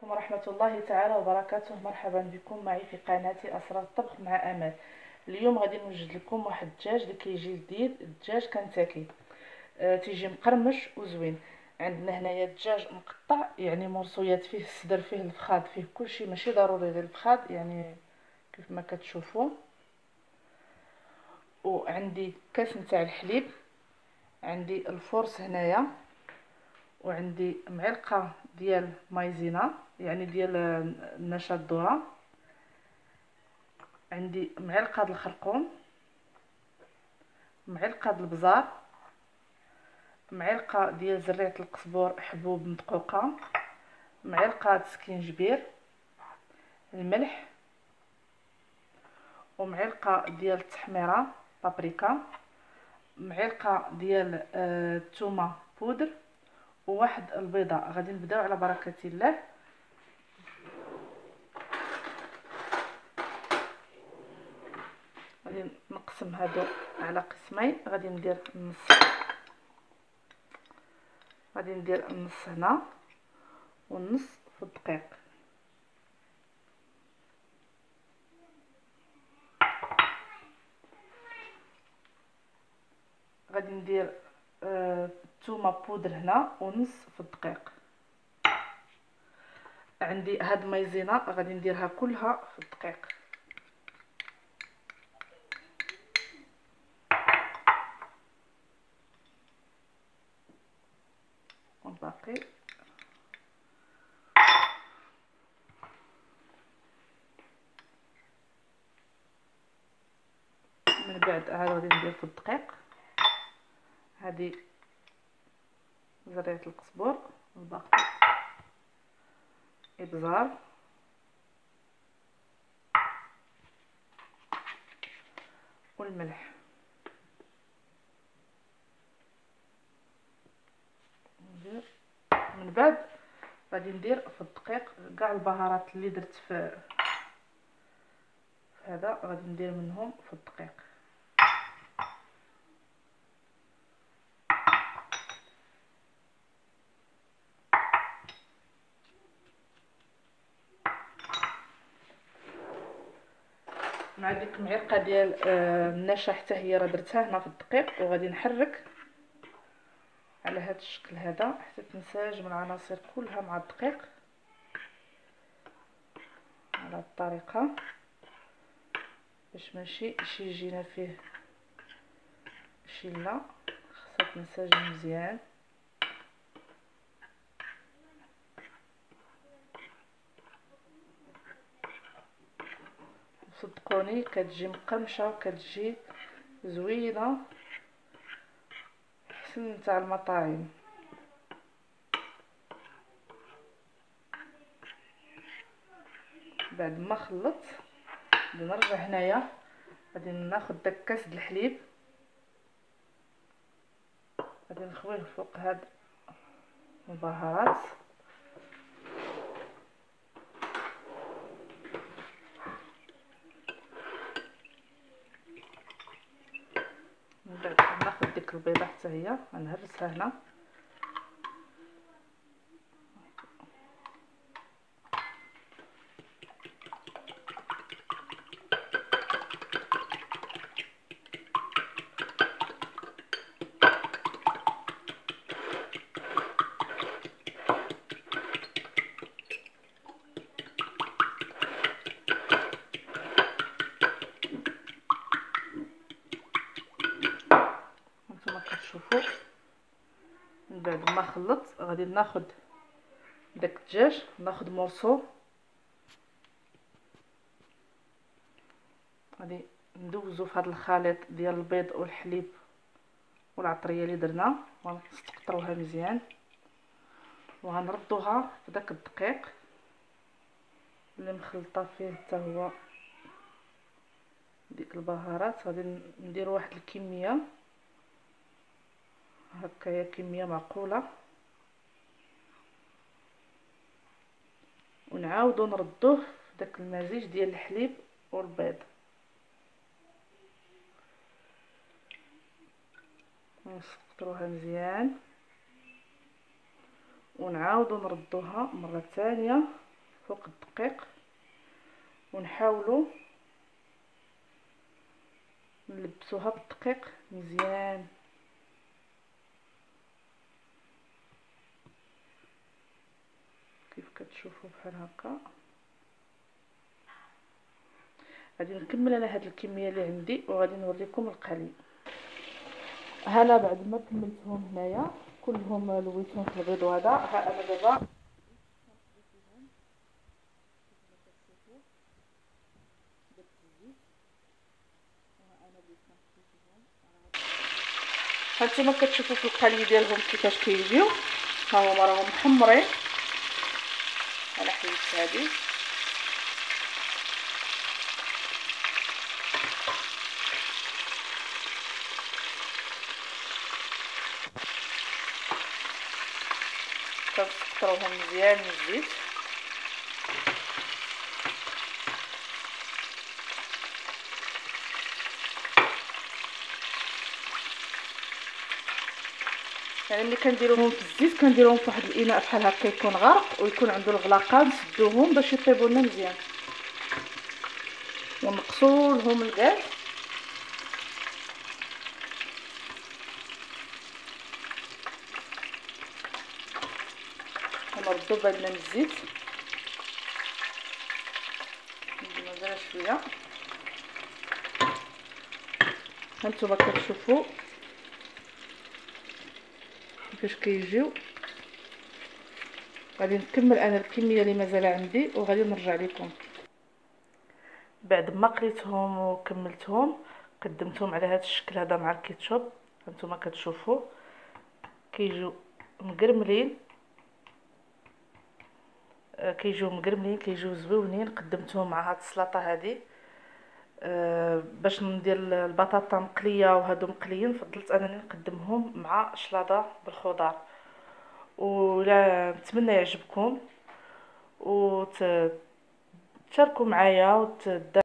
عليكم ورحمة الله تعالى وبركاته. مرحبا بكم معي في قناتي أسرار الطبخ مع أمل. اليوم غادي نوجد لكم واحد الدجاج اللي كيجي جديد الدجاج كنتاكي. أه تيجي مقرمش وزوين. عندنا هنايا الدجاج مقطع يعني مرصويات فيه الصدر فيه الفخاد فيه كلشي. ماشي ضروري غير الفخاد يعني كيف ما كتشوفوا. وعندي كاس نتاع الحليب. عندي الفرص هنايا. وعندي معلقة ديال مايزينا يعني ديال النشا الذرة. عندي معلقة د الخرقوم معلقة د البزار معلقة ديال زريعة القزبور حبوب مدقوقة معلقة سكينجبير الملح ومعلقة ديال التحميره بابريكا معلقة ديال الثومه آه بودر. وواحد البيضة. غادي نبداو على بركة الله. غادي نقسم هادو على قسمين. غادي ندير النص. غادي ندير النص هنا والنص في الدقيق. غادي ندير الثومه آه بودر هنا ونص في الدقيق. عندي هاد مايزينا غادي نديرها كلها في الدقيق. والباقي. من بعد عاد غادي ندير في الدقيق. هذه زريعة القزبر والباقي إبزار. والملح. ندير من بعد غادي ندير في الدقيق كاع البهارات اللي درت في هذا غادي ندير منهم في الدقيق. مع ديك المعلقه ديال آه النشا حتى هي راه درتها هنا في الدقيق وغادي نحرك على هذا الشكل هذا حتى تنسجم العناصر كلها مع الدقيق على الطريقة باش ماشي شي يجينا فيه شله خاصها تنسجم مزيان. صدقوني كتجي مقرمشه كتجي زوينة احسن تاع المطاعم. بعد ما خلطت نرجع هنايا غادي ناخذ داك كاس د الحليب. غادي نخويه فوق هاد البهارات ناخذ ديك البيضه حتى هي غنهرسها هنا. شوفوا من بعد ما خلطت غادي ناخذ داك الدجاج ناخذ مرصو غادي ندوزو في هذا الخليط ديال البيض والحليب والعطرية اللي درنا. ونستقطروها مزيان. وغنردوها في داك الدقيق اللي مخلطة فيه حتى هو ديك البهارات. غادي ندير واحد الكمية. هكايا كمية معقولة. ونعاودو نردوه في داك المزيج ديال الحليب والبيض. نسقطروها مزيان. ونعاودو نردوها مرة ثانية فوق الدقيق. ونحاولوا نلبسوها بالدقيق مزيان. كيف كتشوفوا بحال هكا. غادي نكمل أنا هاد الكمية اللي عندي وغادي نوريكم القلي. هنا بعد ما كملتهم هنايا كلهم لويتهم في البيض هذا ها أنا دابا هانتوما كتشوفوا في القلي ديالهم كيفاش كيجيو. ها هما راهم محمرين أنا حيدت هذه كنسكروهم مزيان من الزيت. يعني ملي كنديروهم في الزيت كنديروهم في واحد الإناء بحال هكا يكون غرق ويكون عنده الغلاقة نسدوهم باش يطيبوا لنا مزيان. ونقصوا لهم الكاع ونردو بالنا من الزيت. مازال شوية. هانتوما كتشوفوا كيفاش كيجيو. غادي نكمل أنا الكميه اللي مازال عندي وغادي نرجع لكم. بعد ما قليتهم وكملتهم قدمتهم على هذا الشكل هذا مع الكيتشوب. هانتوما كتشوفوا كيجيو مقرملين. آه، كيجيو مقرملين كيجيو زويونين. قدمتهم مع هاد السلطة هذه باش ندير البطاطا مقلية وهادو مقليين فضلت انني نقدمهم مع شلاضة بالخضار. ولا نتمنى يعجبكم. وتشاركوا معايا وتدعموا